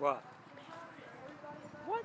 What? What?